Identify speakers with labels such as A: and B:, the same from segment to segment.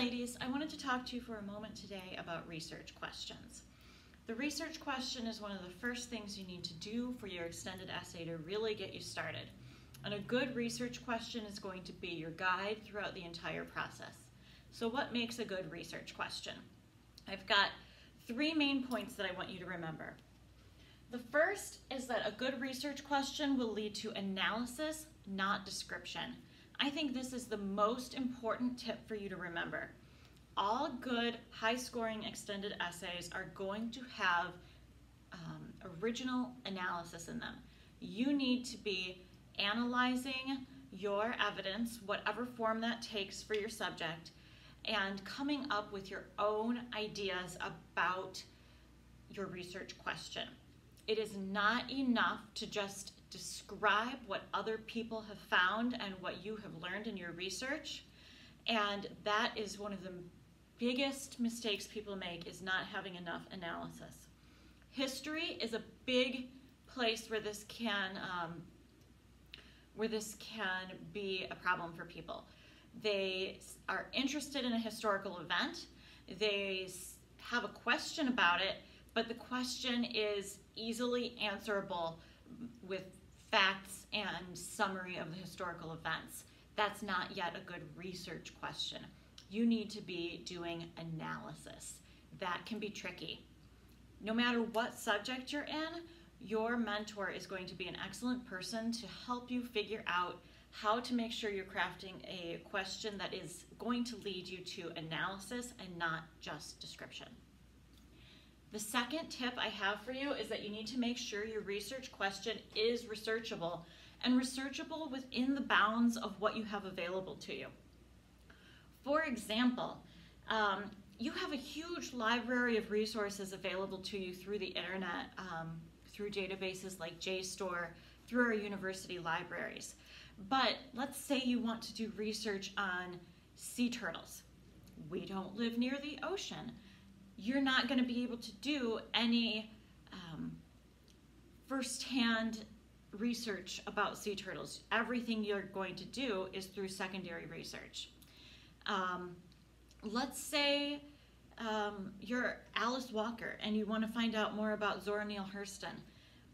A: ladies, I wanted to talk to you for a moment today about research questions. The research question is one of the first things you need to do for your extended essay to really get you started. And a good research question is going to be your guide throughout the entire process. So what makes a good research question? I've got three main points that I want you to remember. The first is that a good research question will lead to analysis, not description. I think this is the most important tip for you to remember. All good high scoring extended essays are going to have um, original analysis in them. You need to be analyzing your evidence, whatever form that takes for your subject, and coming up with your own ideas about your research question. It is not enough to just describe what other people have found and what you have learned in your research. And that is one of the biggest mistakes people make is not having enough analysis. History is a big place where this can um, where this can be a problem for people. They are interested in a historical event. They have a question about it, but the question is easily answerable with facts and summary of the historical events. That's not yet a good research question. You need to be doing analysis. That can be tricky. No matter what subject you're in, your mentor is going to be an excellent person to help you figure out how to make sure you're crafting a question that is going to lead you to analysis and not just description. The second tip I have for you is that you need to make sure your research question is researchable and researchable within the bounds of what you have available to you. For example, um, you have a huge library of resources available to you through the internet, um, through databases like JSTOR, through our university libraries. But let's say you want to do research on sea turtles. We don't live near the ocean you're not going to be able to do any um, firsthand research about sea turtles. Everything you're going to do is through secondary research. Um, let's say um, you're Alice Walker and you want to find out more about Zora Neale Hurston.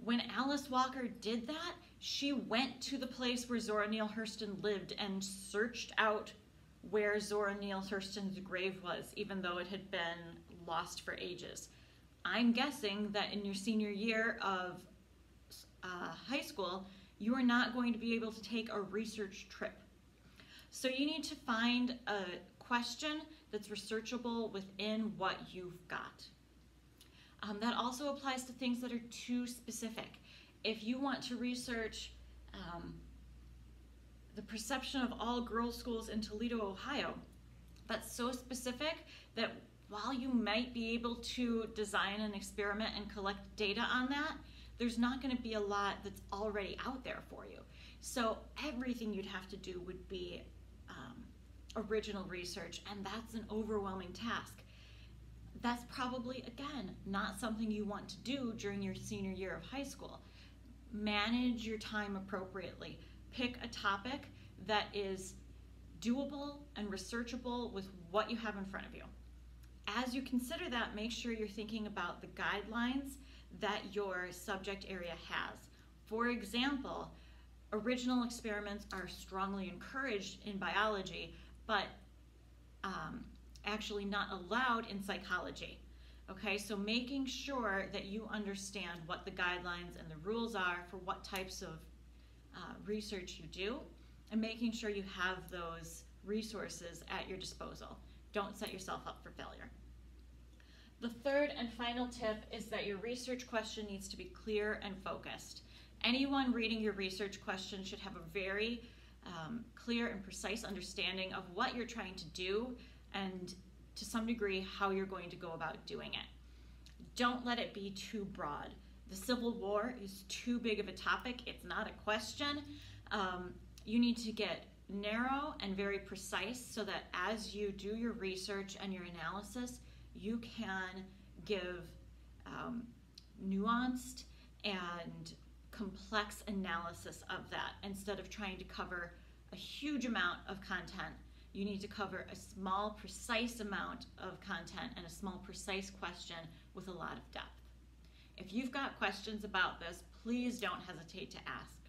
A: When Alice Walker did that, she went to the place where Zora Neale Hurston lived and searched out where Zora Neale Hurston's grave was, even though it had been lost for ages. I'm guessing that in your senior year of uh, high school, you are not going to be able to take a research trip. So you need to find a question that's researchable within what you've got. Um, that also applies to things that are too specific. If you want to research um, the perception of all girls' schools in Toledo, Ohio, that's so specific that while you might be able to design an experiment and collect data on that, there's not going to be a lot that's already out there for you. So everything you'd have to do would be um, original research, and that's an overwhelming task. That's probably, again, not something you want to do during your senior year of high school. Manage your time appropriately. Pick a topic that is doable and researchable with what you have in front of you as you consider that, make sure you're thinking about the guidelines that your subject area has. For example, original experiments are strongly encouraged in biology, but um, actually not allowed in psychology. Okay, so making sure that you understand what the guidelines and the rules are for what types of uh, research you do, and making sure you have those resources at your disposal. Don't set yourself up for failure. The third and final tip is that your research question needs to be clear and focused. Anyone reading your research question should have a very um, clear and precise understanding of what you're trying to do and to some degree how you're going to go about doing it. Don't let it be too broad. The Civil War is too big of a topic. It's not a question. Um, you need to get narrow and very precise so that as you do your research and your analysis, you can give um, nuanced and complex analysis of that instead of trying to cover a huge amount of content. you need to cover a small, precise amount of content and a small, precise question with a lot of depth. If you've got questions about this, please don't hesitate to ask.